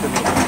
to me.